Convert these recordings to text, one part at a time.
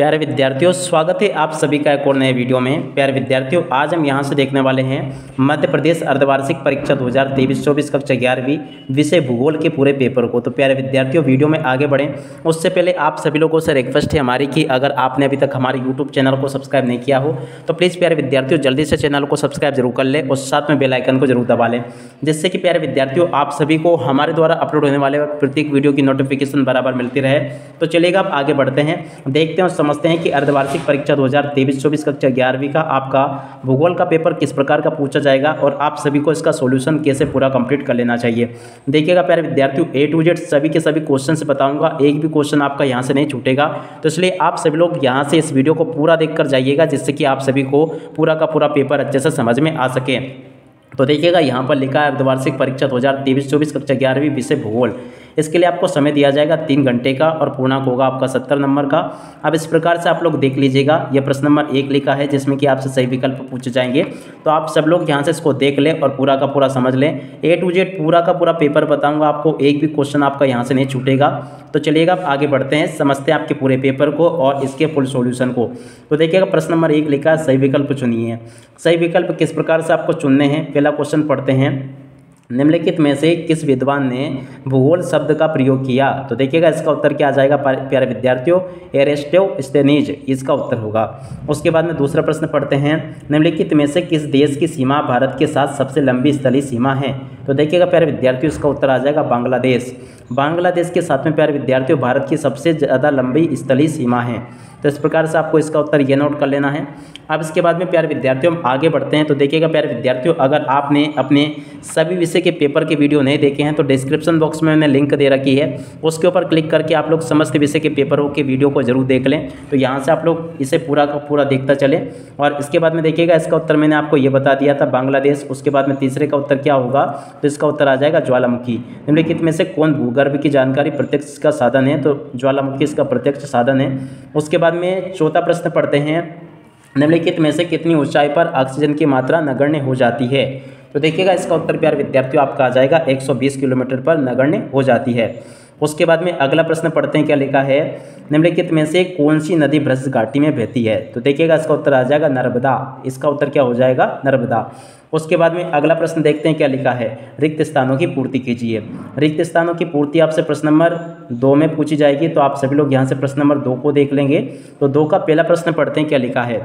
प्यारे विद्यार्थियों, स्वागत है आप सभी का एक और नए वीडियो में। प्यारे विद्यार्थियों, आज हम यहाँ से देखने वाले हैं मध्य प्रदेश अर्धवार्षिक परीक्षा 2023-24 कक्षा ग्यारहवीं विषय भूगोल के पूरे पेपर को। तो प्यारे विद्यार्थियों, वीडियो में आगे बढ़ें। उससे पहले आप सभी लोगों से रिक्वेस्ट है हमारी कि अगर आपने अभी तक हमारे यूट्यूब चैनल को सब्सक्राइब नहीं किया हो तो प्लीज़ प्यारे विद्यार्थियों, जल्दी से चैनल को सब्सक्राइब ज़रूर कर लें और साथ में बेलाइकन को ज़रूर दबा लें, जिससे कि प्यारे विद्यार्थियों, आप सभी को हमारे द्वारा अपलोड होने वाले प्रत्येक वीडियो की नोटिफिकेशन बराबर मिलती रहे। तो चलिएगा आप आगे बढ़ते हैं। देखते हैं समझते हैं कि अर्धवार्षिक परीक्षा 2023-24 कक्षा ग्यारहवीं का आपका भूगोल का पेपर किस प्रकार का पूछा जाएगा और आप सभी को इसका सॉल्यूशन कैसे पूरा कंप्लीट कर लेना चाहिए। देखिएगा, प्यारे विद्यार्थियों ए टू जेड सभी के सभी क्वेश्चन से बताऊँगा, एक भी क्वेश्चन आपका यहाँ से नहीं छूटेगा। तो इसलिए आप सभी लोग यहाँ से इस वीडियो को पूरा देख कर जाइएगा, जिससे कि आप सभी को पूरा का पूरा पेपर अच्छे से समझ में आ सके। तो देखिएगा, यहाँ पर लिखा है अर्धवार्षिक परीक्षा दो हज़ार तेईस चौबीस कक्षा ग्यारहवीं विषय भूगोल। इसके लिए आपको समय दिया जाएगा तीन घंटे का और पूर्णांक होगा आपका सत्तर नंबर का। अब इस प्रकार से आप लोग देख लीजिएगा, यह प्रश्न नंबर एक लिखा है जिसमें कि आपसे सही विकल्प पूछे जाएँगे। तो आप सब लोग यहाँ से इसको देख लें और पूरा का पूरा समझ लें। ए टू जेड पूरा का पूरा पेपर बताऊँगा आपको, एक भी क्वेश्चन आपका यहाँ से नहीं छूटेगा। तो चलिएगा आप आगे बढ़ते हैं, समझते हैं आपके पूरे पेपर को और इसके फुल सोल्यूशन को। तो देखिएगा, प्रश्न नंबर एक लिखा है, सही विकल्प चुनिए। सही विकल्प किस प्रकार से आपको चुनने हैं? पहला क्वेश्चन पढ़ते हैं। निम्नलिखित में से किस विद्वान ने भूगोल शब्द का प्रयोग किया? तो देखिएगा, इसका उत्तर क्या आ जाएगा प्यारे विद्यार्थियों? एरेस्टो स्टेनीज इसका उत्तर होगा। उसके बाद में दूसरा प्रश्न पढ़ते हैं। निम्नलिखित में से किस देश की सीमा भारत के साथ सबसे लंबी स्थलीय सीमा है? तो देखिएगा, प्यारे विद्यार्थियों, इसका उत्तर आ जाएगा बांग्लादेश। बांग्लादेश के साथ में, प्यारे विद्यार्थियों, भारत की सबसे ज़्यादा लंबी स्थलीय सीमा है। तो इस प्रकार से आपको इसका उत्तर ये नोट कर लेना है। अब इसके बाद में प्यारे विद्यार्थियों, हम आगे बढ़ते हैं। तो देखिएगा प्यारे विद्यार्थियों, अगर आपने अपने सभी विषय के पेपर के वीडियो नहीं देखे हैं तो डिस्क्रिप्शन बॉक्स में मैंने लिंक दे रखी है। उसके ऊपर क्लिक करके आप लोग समस्त विषय के पेपरों के वीडियो को ज़रूर देख लें। तो यहाँ से आप लोग इसे पूरा का पूरा देखता चले। और इसके बाद में देखिएगा, इसका उत्तर मैंने आपको ये बता दिया था बांग्लादेश। उसके बाद में तीसरे का उत्तर क्या होगा? तो इसका उत्तर आ जाएगा ज्वालामुखी। निम्नलिखित में से कौन भूगर्भ की जानकारी प्रत्यक्ष का साधन है? तो ज्वालामुखी इसका प्रत्यक्ष साधन है। उसके बाद में चौथा प्रश्न पढ़ते हैं। निम्नलिखित में से कितनी ऊंचाई पर ऑक्सीजन की मात्रा नगण्य हो जाती है? तो देखिएगा इसका उत्तर प्यार विद्यार्थियों, आपका आ जाएगा 120 किलोमीटर पर नगण्य हो जाती है। उसके बाद में अगला प्रश्न पढ़ते हैं, क्या लिखा है? निम्नलिखित में से कौन सी नदी भ्रष्ट घाटी में बहती है? तो देखिएगा, इसका उत्तर आ जाएगा नर्मदा। इसका उत्तर क्या हो जाएगा? नर्मदा। उसके बाद में अगला प्रश्न देखते हैं, क्या लिखा है? रिक्त स्थानों की पूर्ति कीजिए। रिक्त स्थानों की पूर्ति आपसे प्रश्न नंबर दो में पूछी जाएगी तो आप सभी लोग यहाँ से प्रश्न नंबर दो को देख लेंगे। तो दो का पहला प्रश्न पढ़ते हैं, क्या लिखा है?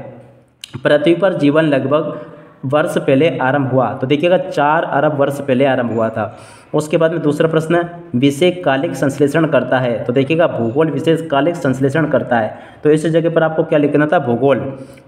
पृथ्वी पर जीवन लगभग वर्ष पहले आरंभ हुआ। तो देखिएगा, चार अरब वर्ष पहले आरंभ हुआ था। उसके बाद में दूसरा प्रश्न विषय कालिक संश्लेषण करता है। तो देखिएगा, भूगोल विशेष कालिक संश्लेषण करता है। तो इस जगह पर आपको क्या लिखना था? भूगोल।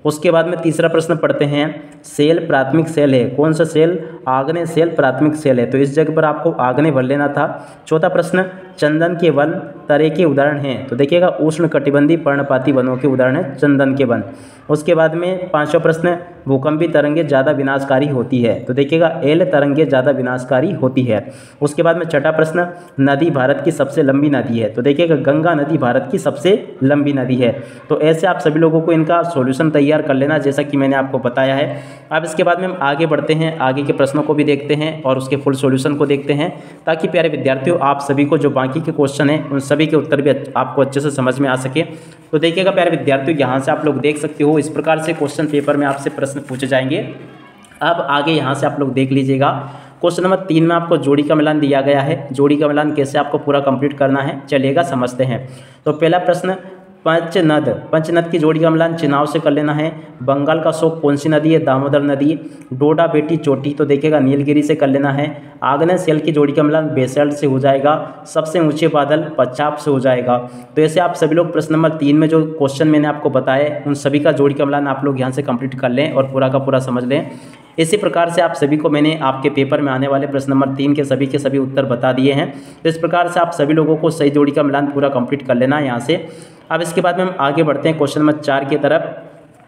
उसके बाद में तीसरा प्रश्न पढ़ते हैं, सेल प्राथमिक सेल है। कौन सा सेल? आग्ने सेल प्राथमिक सेल है। तो इस जगह पर आपको आग्ने भर लेना था। चौथा प्रश्न, चंदन के वन तरह के उदाहरण हैं। तो देखिएगा, उष्ण कटिबंधी पर्णपाती वनों के उदाहरण है, चंदन के वन। उसके बाद में पांचवा प्रश्न, भूकंपी तरंगे ज़्यादा विनाशकारी होती है। तो देखिएगा, एल तरंगे ज़्यादा विनाशकारी होती है। उसके बाद में छठा प्रश्न, नदी भारत की सबसे लंबी नदी है। तो देखिएगा गंगा नदी भारत की सबसे लंबी नदी है। तो ऐसे आप सभी लोगों को इनका सोल्यूशन तैयार कर लेना, जैसा कि मैंने आपको बताया है। अब इसके बाद में हम आगे बढ़ते हैं, आगे के प्रश्नों को भी देखते हैं और उसके फुल सोल्यूशन को देखते हैं, ताकि प्यारे विद्यार्थियों, आप सभी को जो बाकी के क्वेश्चन हैं, उन सभी के उत्तर भी आपको अच्छे से समझ में आ सके। तो देखिएगा प्यारे विद्यार्थियों, यहाँ से आप लोग देख सकते हो, इस प्रकार से क्वेश्चन पेपर में आपसे प्रश्न पूछे जाएँगे। अब आगे यहाँ से आप लोग देख लीजिएगा क्वेश्चन नंबर तीन में आपको जोड़ी का मिलान दिया गया है। जोड़ी का मिलान कैसे आपको पूरा कंप्लीट करना है, चलिएगा, समझते हैं। तो पहला प्रश्न, पंचनद पंचनद की जोड़ी का मिलान चिनाव से कर लेना है। बंगाल का शोक कौन सी नदी है? दामोदर नदी, डोडा, बेटी, चोटी तो देखिएगा, नीलगिरी से कर लेना है। आग्नेय सेल की जोड़ी का मिलान बेसल्ट से हो जाएगा। सबसे ऊँचे बादल पच्चाप से हो जाएगा। तो ऐसे आप सभी लोग प्रश्न नंबर तीन में जो क्वेश्चन मैंने आपको बताया उन सभी का जोड़ी का मिलान आप लोग यहाँ से कंप्लीट कर लें और पूरा का पूरा समझ लें। इसी प्रकार से आप सभी को मैंने आपके पेपर में आने वाले प्रश्न नंबर तीन के सभी के सभी उत्तर बता दिए हैं। तो इस प्रकार से आप सभी लोगों को सही जोड़ी का मिलान पूरा कंप्लीट कर लेना है यहाँ से। अब इसके बाद में हम आगे बढ़ते हैं क्वेश्चन नंबर चार की तरफ़।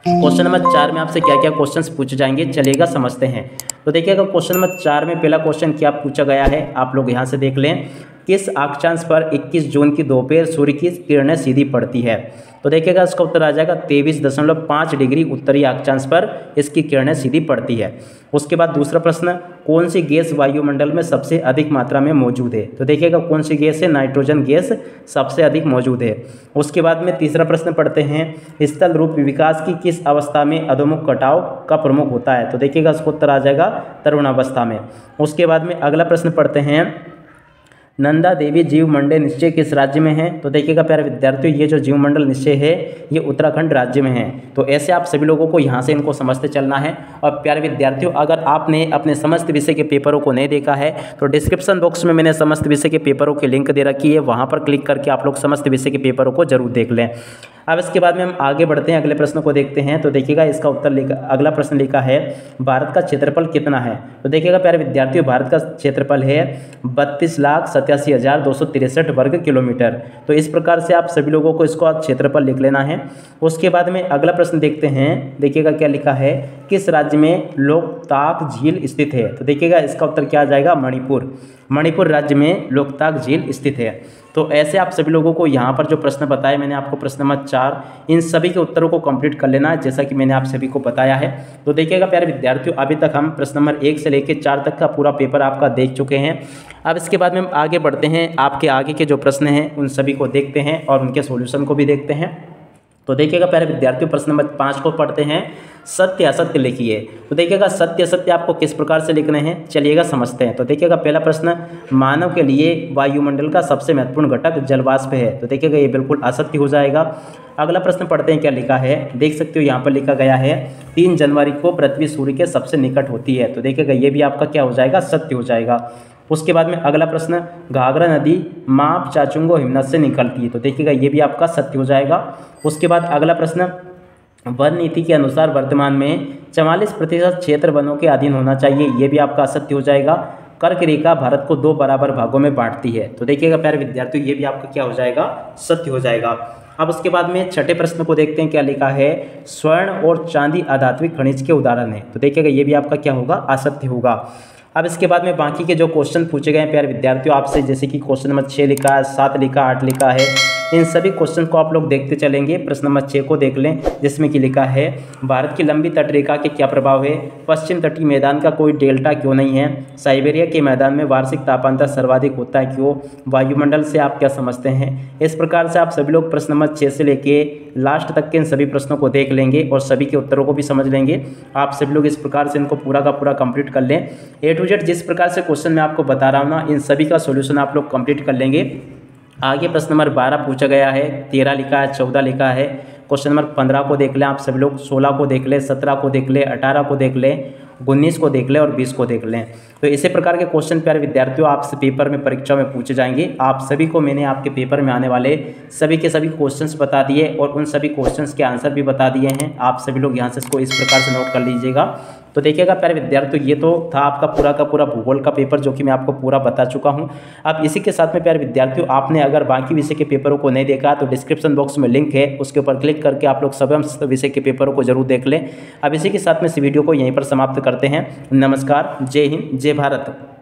क्वेश्चन नंबर चार में आपसे क्या क्या क्वेश्चंस पूछे जाएँगे चलेगा, समझते हैं। तो देखिएगा क्वेश्चन नंबर चार में पहला क्वेश्चन क्या पूछा गया है, आप लोग यहाँ से देख लें। किस अक्षांश पर 21 जून की दोपहर सूर्य की किरणें सीधी पड़ती है। तो देखिएगा, इसका उत्तर आ जाएगा तेईस दशमलव पाँच डिग्री उत्तरी अक्षांश पर इसकी किरणें सीधी पड़ती है। उसके बाद दूसरा प्रश्न, कौन सी गैस वायुमंडल में सबसे अधिक मात्रा में मौजूद है? तो देखिएगा, कौन सी गैस है? नाइट्रोजन गैस सबसे अधिक मौजूद है। उसके बाद में तीसरा प्रश्न पढ़ते हैं, स्थल रूप विकास की किस अवस्था में अधोमुख कटाव का प्रमुख होता है? तो देखिएगा, इसको उत्तर आ जाएगा तरुणावस्था में। उसके बाद में अगला प्रश्न पढ़ते हैं नंदा देवी जीव मंडल निश्चय किस राज्य में है? तो देखिएगा प्यारे विद्यार्थियों, ये जो जीव मंडल निश्चय है, ये उत्तराखंड राज्य में है। तो ऐसे आप सभी लोगों को यहाँ से इनको समझते चलना है। और प्यारे विद्यार्थियों, अगर आपने अपने समस्त विषय के पेपरों को नहीं देखा है तो डिस्क्रिप्शन बॉक्स में मैंने समस्त विषय के पेपरों की लिंक दे रखी है, वहाँ पर क्लिक करके आप लोग समस्त विषय के पेपरों को ज़रूर देख लें। अब इसके बाद में हम आगे बढ़ते हैं, अगले प्रश्न को देखते हैं। तो देखिएगा, इसका उत्तर लिखा, अगला प्रश्न लिखा है, भारत का क्षेत्रफल कितना है? तो देखिएगा प्यारे विद्यार्थियों, भारत का क्षेत्रफल है बत्तीस लाख सत्यासी हज़ार दो सौ तिरसठ वर्ग किलोमीटर। तो इस प्रकार से आप सभी लोगों को इसको क्षेत्रफल लिख लेना है। उसके बाद में अगला प्रश्न देखते हैं। देखिएगा क्या लिखा है। किस राज्य में लोकताक झील स्थित है? तो देखिएगा, इसका उत्तर क्या आ जाएगा? मणिपुर। मणिपुर राज्य में लोकताक झील स्थित है। तो ऐसे आप सभी लोगों को यहाँ पर जो प्रश्न बताए, मैंने आपको प्रश्न नंबर चार, इन सभी के उत्तरों को कंप्लीट कर लेना है जैसा कि मैंने आप सभी को बताया है। तो देखिएगा, प्यारे विद्यार्थियों, अभी तक हम प्रश्न नंबर एक से लेकर चार तक का पूरा पेपर आपका देख चुके हैं। अब इसके बाद में हम आगे बढ़ते हैं। आपके आगे के जो प्रश्न हैं, उन सभी को देखते हैं और उनके सोल्यूशन को भी देखते हैं। तो देखिएगा, प्यारे विद्यार्थियों, प्रश्न नंबर पाँच को पढ़ते हैं। सत्य, असत्य लिखिए। तो देखिएगा, सत्य, असत्य आपको किस प्रकार से लिखने हैं? चलिएगा, समझते हैं। तो देखिएगा, पहला प्रश्न, मानव के लिए वायुमंडल का सबसे महत्वपूर्ण घटक जलवाष्प है। तो देखिएगा, ये बिल्कुल असत्य हो जाएगा। अगला प्रश्न पढ़ते हैं, क्या लिखा है? देख सकते हो, यहाँ पर लिखा गया है, तीन जनवरी को पृथ्वी सूर्य के सबसे निकट होती है। तो देखिएगा, ये भी आपका क्या हो जाएगा? सत्य हो जाएगा। उसके बाद में अगला प्रश्न, घाघरा नदी माप चाचुंगो हिमनद से निकलती है। तो देखिएगा, ये भी आपका सत्य हो जाएगा। उसके बाद अगला प्रश्न, वन नीति के अनुसार वर्तमान में चवालीस प्रतिशत क्षेत्र वनों के अधीन होना चाहिए, ये भी आपका असत्य हो जाएगा। कर्क रेखा भारत को दो बराबर भागों में बांटती है। तो देखिएगा, प्यारे विद्यार्थियों, ये भी आपका क्या हो जाएगा? सत्य हो जाएगा। अब उसके बाद में छठे प्रश्न को देखते हैं, क्या लिखा है? स्वर्ण और चांदी आधात्विक खनिज के उदाहरण है। तो देखिएगा, ये भी आपका क्या होगा? असत्य होगा। अब इसके बाद में बाकी के जो क्वेश्चन पूछे गए हैं, प्यार विद्यार्थियों, आपसे जैसे कि क्वेश्चन नंबर छः लिखा है, सात लिखा, आठ लिखा है इन सभी क्वेश्चन को आप लोग देखते चलेंगे। प्रश्न नंबर छः को देख लें, जिसमें कि लिखा है, भारत की लंबी तटरेखा के क्या प्रभाव है? पश्चिम तटीय मैदान का कोई डेल्टा क्यों नहीं है? साइबेरिया के मैदान में वार्षिक तापांतर सर्वाधिक होता है क्यों? वायुमंडल से आप क्या समझते हैं? इस प्रकार से आप सभी लोग प्रश्न नंबर छः से लेके लास्ट तक के इन सभी प्रश्नों को देख लेंगे और सभी के उत्तरों को भी समझ लेंगे। आप सभी लोग इस प्रकार से इनको पूरा का पूरा कंप्लीट कर लें। ए टू जेड जिस प्रकार से क्वेश्चन मैं आपको बता रहा हूँ ना, इन सभी का सोल्यूशन आप लोग कंप्लीट कर लेंगे। आगे प्रश्न नंबर बारह पूछा गया है, तेरह लिखा है, चौदह लिखा है। क्वेश्चन नंबर पंद्रह को देख लें आप सभी लोग, सोलह को देख लें, सत्रह को देख लें, अठारह को देख लें, उन्नीस को देख लें और बीस को देख लें। तो इसी प्रकार के क्वेश्चन प्यारे विद्यार्थियों आपसे पेपर में परीक्षा में पूछे जाएँगे। आप सभी को मैंने आपके पेपर में आने वाले सभी के सभी क्वेश्चंस बता दिए और उन सभी क्वेश्चंस के आंसर भी बता दिए हैं। आप सभी लोग यहाँ से इसको इस प्रकार से नोट कर लीजिएगा। तो देखिएगा प्यारे विद्यार्थियों, ये तो था आपका पूरा का पूरा भूगोल का पेपर जो कि मैं आपको पूरा बता चुका हूँ। अब इसी के साथ में प्यारे विद्यार्थियों, आपने अगर बाकी विषय के पेपरों को नहीं देखा तो डिस्क्रिप्शन बॉक्स में लिंक है, उसके ऊपर क्लिक करके आप लोग सभी विषय के पेपरों को ज़रूर देख लें। अब इसी के साथ में इस वीडियो को यहीं पर समाप्त करते हैं। नमस्कार, जय हिंद जय भारत।